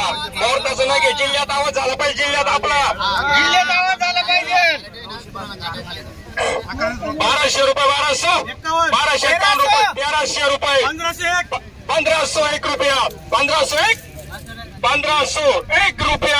मुहूर्ताचं नाही जिल्ह्यात आवाज़ झाला पाहिजे जिल्ह्यात आपला. जिल्ह्यात आवाज़ आला पाहिजे. बाराशे रुपये बाराशे. बाराशे एकावन्न रुपये तेराशे. रुपये. पंधराशे एक. पंद्रह सौ एक रुपया. पंद्रह सौ एक. पंद्रह सौ एक रुपया.